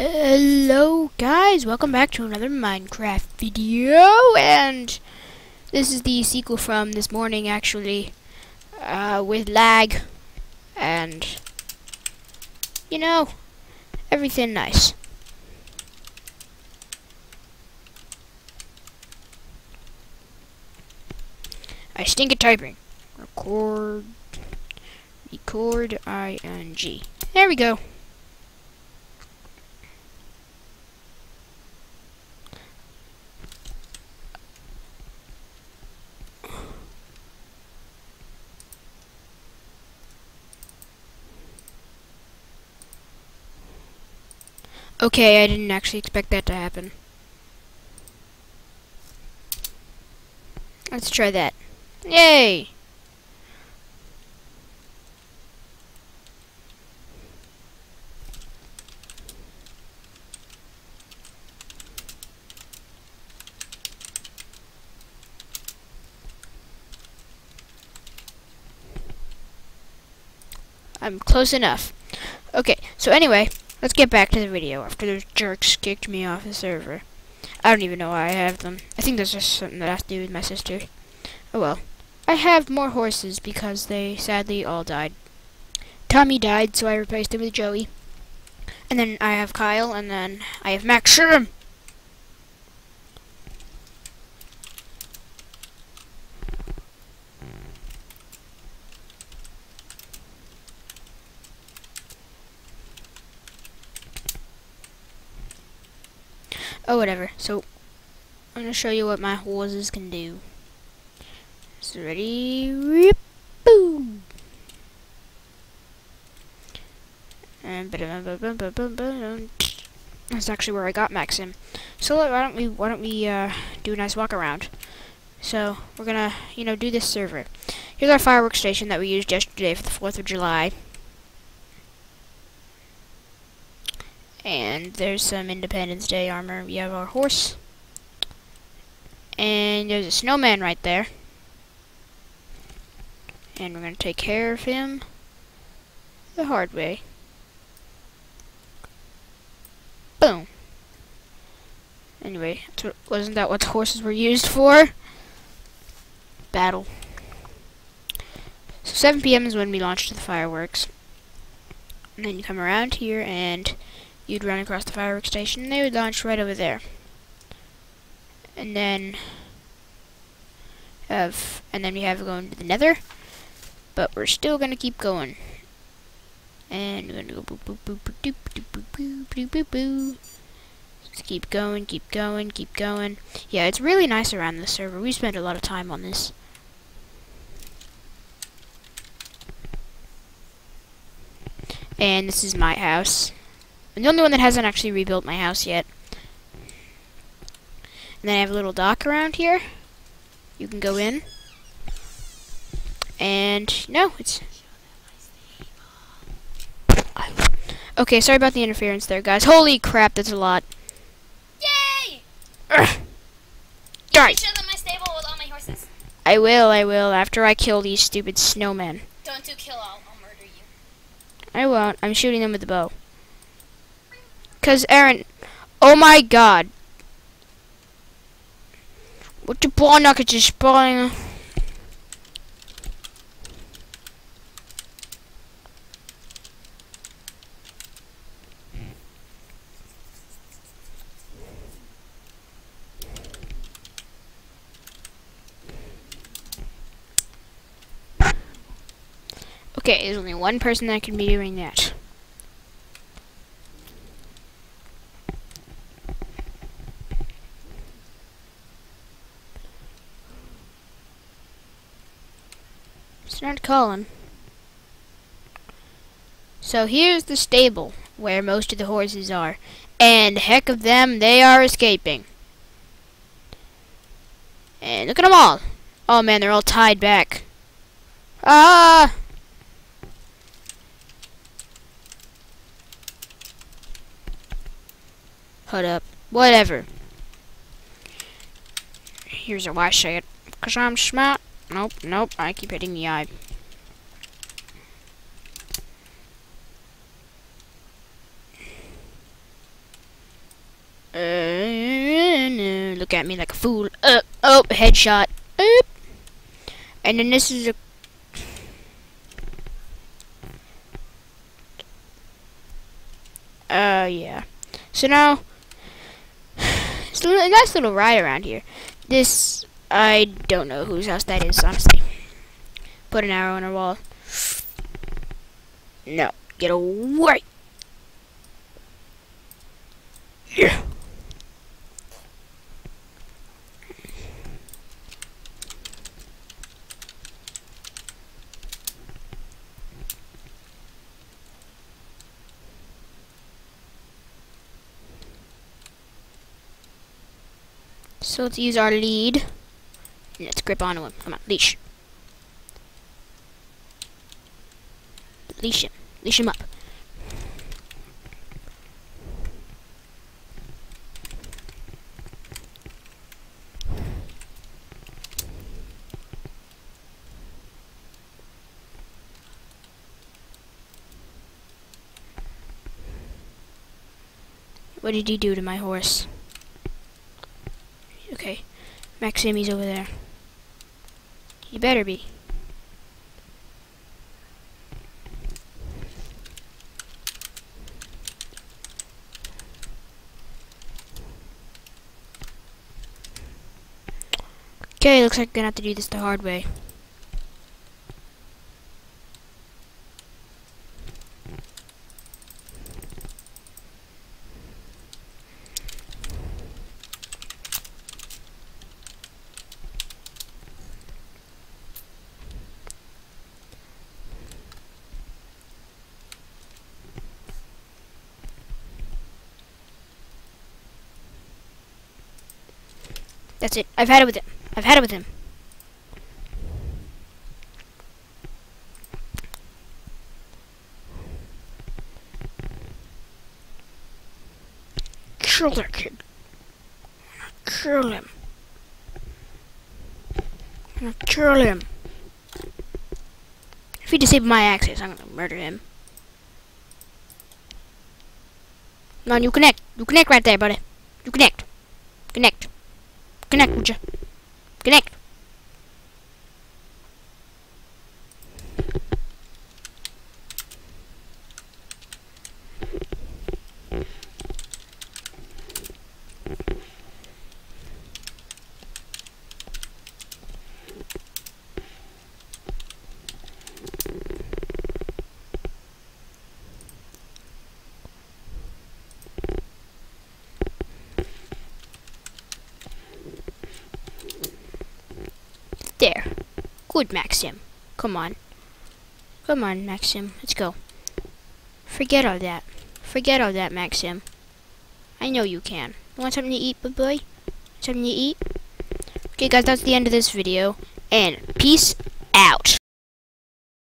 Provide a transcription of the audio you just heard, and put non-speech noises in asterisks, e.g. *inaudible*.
Hello guys, welcome back to another Minecraft video and this is the sequel from this morning actually uh, with lag and you know everything nice. I stink at typing. Record record ing. There we go. Okay, I didn't actually expect that to happen. Let's try that. Yay! I'm close enough. Okay, so anyway, let's get back to the video after those jerks kicked me off the server. I don't even know why I have them. I think that's just something that has to do with my sister. Oh well. I have more horses because they sadly all died. Tommy died, so I replaced him with Joey. And then I have Kyle, and then I have Max Sherm. Oh, whatever. So, I'm going to show you what my horses can do. So, ready? Rip, boom! That's actually where I got Maxim. So why don't we why don't we uh, do a nice walk around? So we're gonna you know do this server. Here's our fireworks station that we used yesterday for the Fourth of July. And there's some Independence Day armor. We have our horse. And there's a snowman right there. And we're going to take care of him the hard way. Boom. Anyway, wasn't that what the horses were used for? Battle. So 7 p.m. is when we launched the fireworks. And then you come around here and you'd run across the fireworks station and they would launch right over there. And then have and then we have going to the nether. But we're still gonna keep going. And we're gonna go boop boop boop boop boop boop boop boop boop boop. Just keep going, keep going, keep going. Yeah, it's really nice around this server. We spent a lot of time on this. And this is my house. I'm the only one that hasn't actually rebuilt my house yet. And then I have a little dock around here. You can go in. And no, it's Okay, sorry about the interference there, guys. Holy crap, that's a lot. Yay! Guys. Show them my stable with all my horses. I will, I will, after I kill these stupid snowmen. Don't do kill all, I'll murder you. I won't. I'm shooting them with the bow. Cause Aaron, oh my god. What the ball nuggets is spawning? Okay, there's only one person that can be doing that. Start calling. So here's the stable where most of the horses are. And heck of them, they are escaping. And look at them all. Oh man, they're all tied back. Ah! Hold up. Whatever. Here's a say it. Because I'm smart. Nope, nope. I keep hitting the eye. Uh, look at me like a fool. Uh, oh, headshot. Oop. And then this is a. Uh, yeah. So now, *sighs* it's a nice little ride around here. This, I don't know whose house that is, honestly. Put an arrow on a wall. No, get away. Yeah. So let's use our lead. Let's grip onto him. Come on, leash. Leash him. Leash him up. What did he do to my horse? Okay. Maximi's over there. He better be. Okay, looks like we're gonna have to do this the hard way. That's it. I've had it with him. I've had it with him. Kill that kid. Kill him. Kill him. If he disables my access, I'm gonna murder him. On, you connect. You connect right there, buddy. You connect. Connect. Connect, would you? Connect. There. Maxim. Come on. Come on, Maxim. Let's go. Forget all that. Forget all that, Maxim. I know you can. You want something to eat, big boy? Something to eat? Okay, guys, that's the end of this video. And peace.